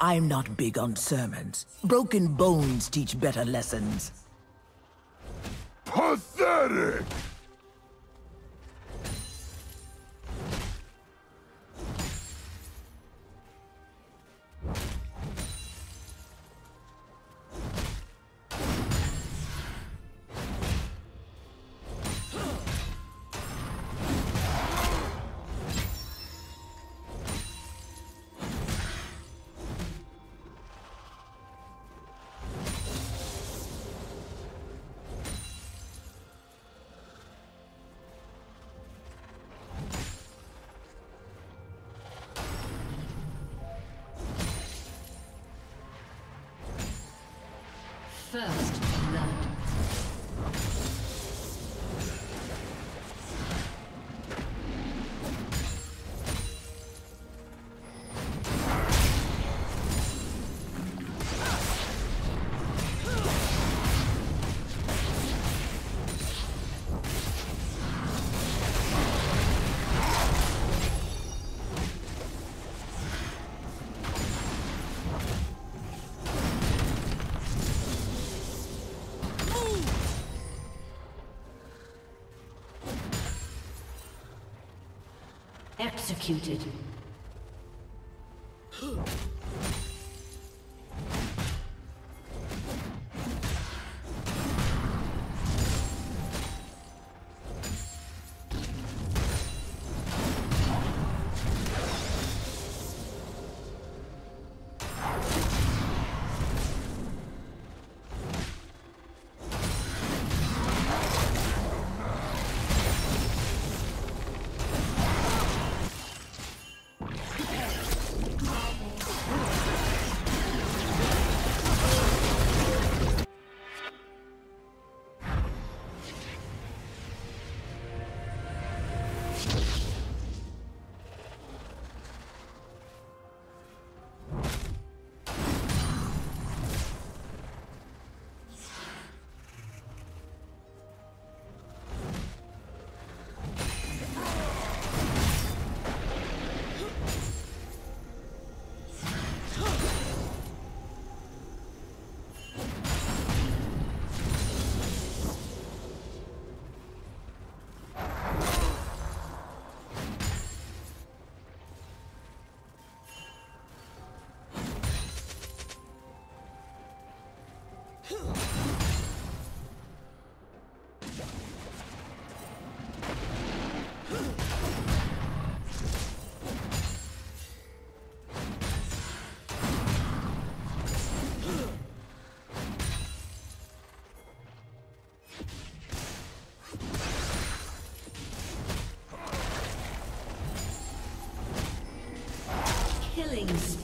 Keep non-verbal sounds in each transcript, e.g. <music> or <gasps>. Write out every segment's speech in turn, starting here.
I'm not big on sermons. Broken bones teach better lessons. Pathetic! Executed.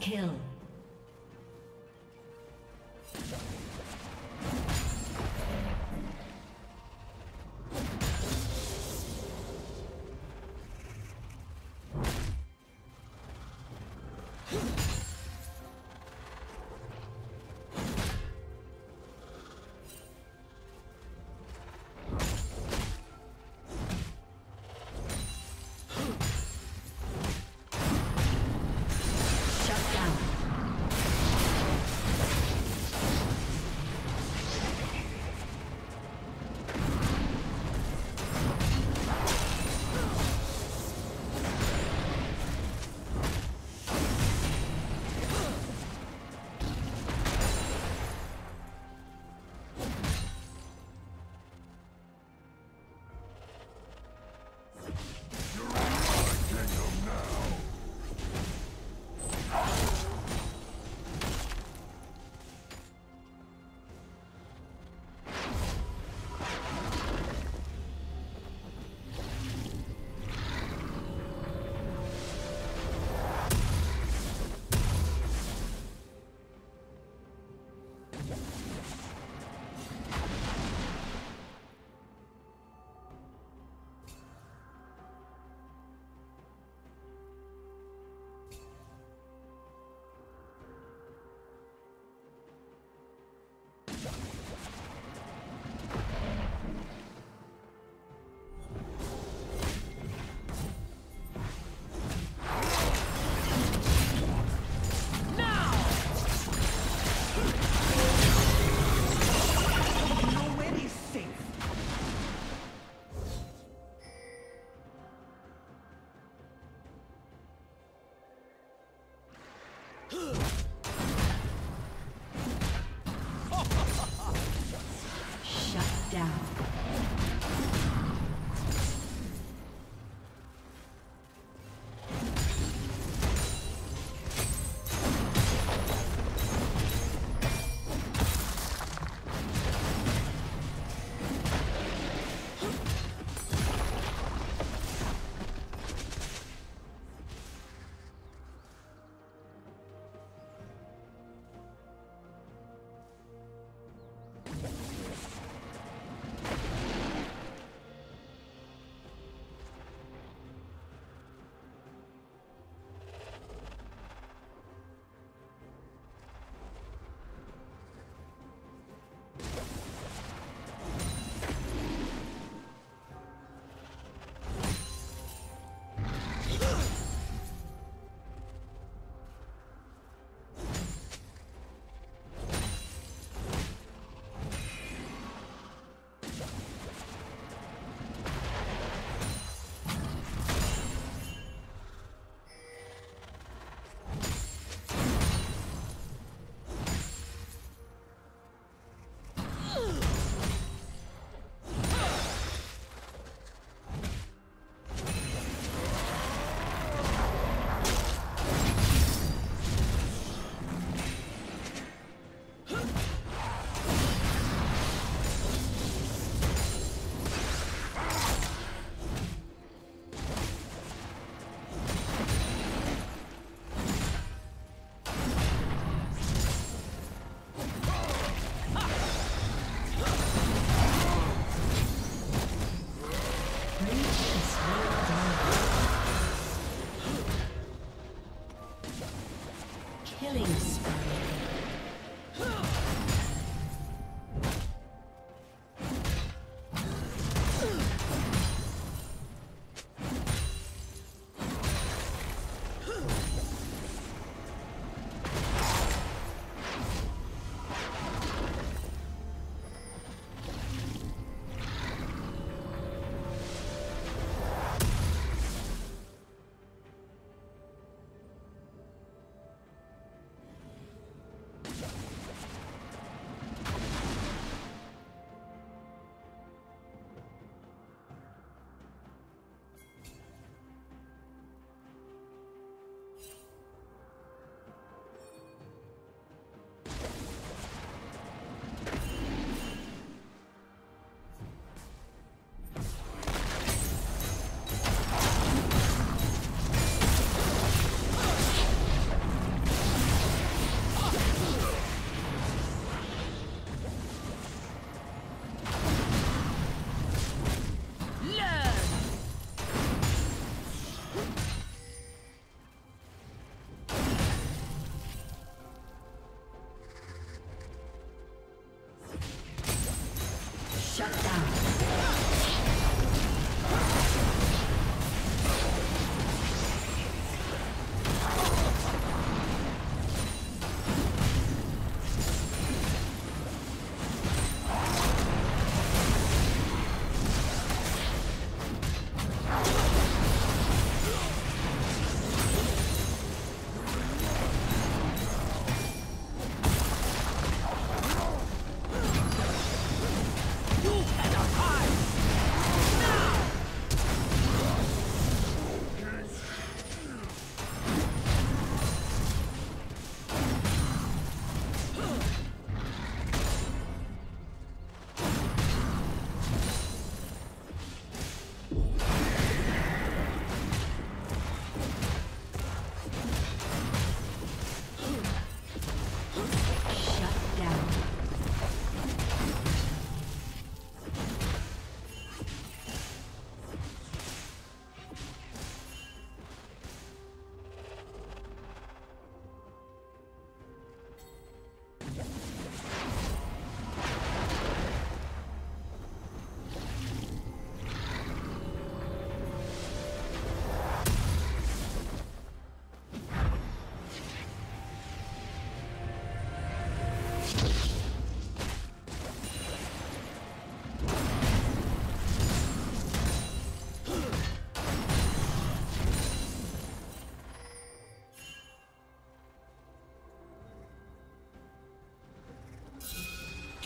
Kill. Huh! <gasps> <gasps>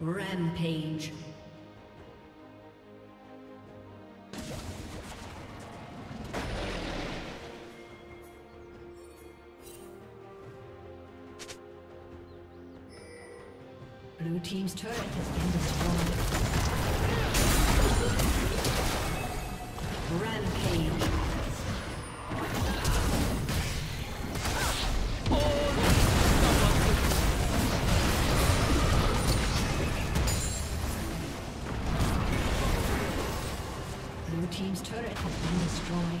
Rampage. Has been destroyed.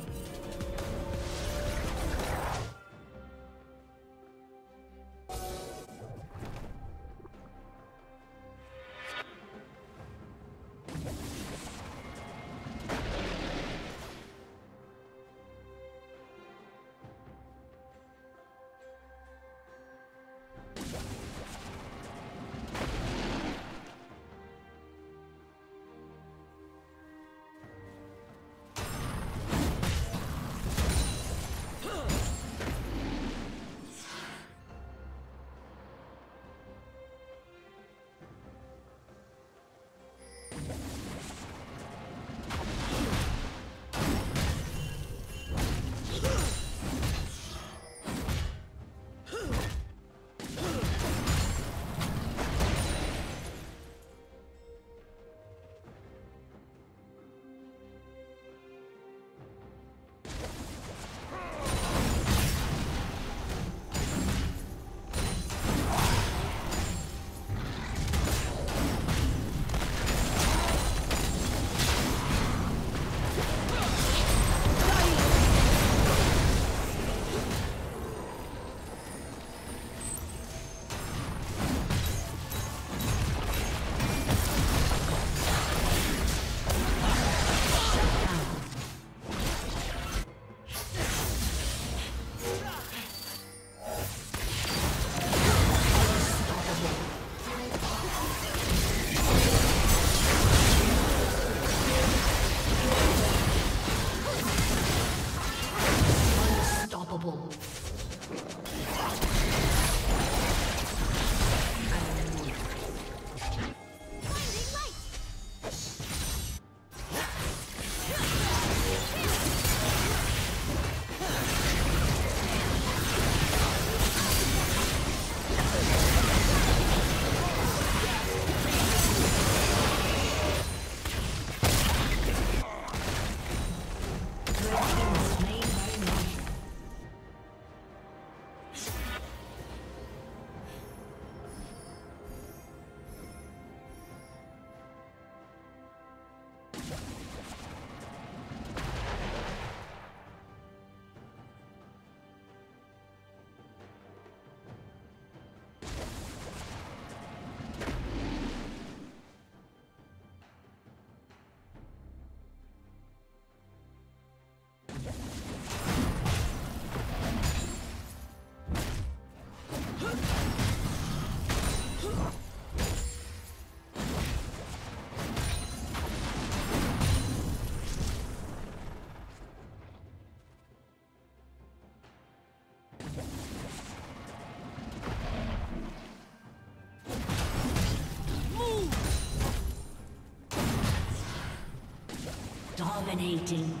Dominating.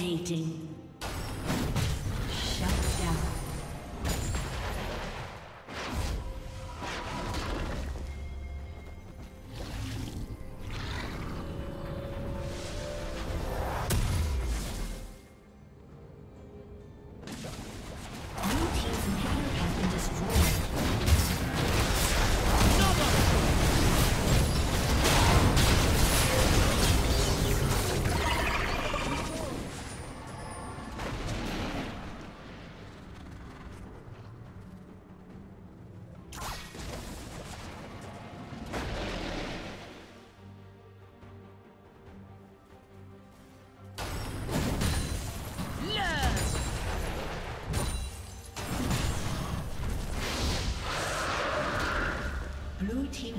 Dominating.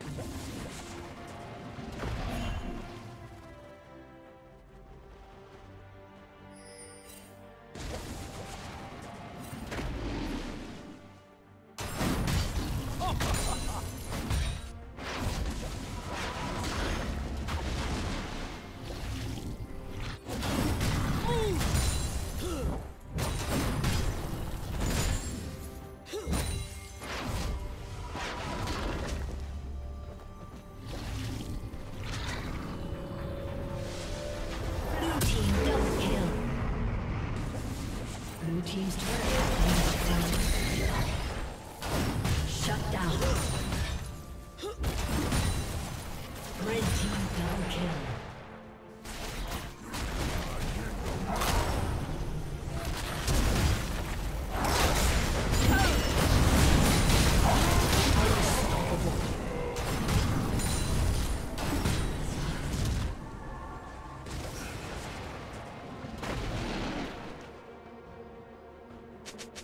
you you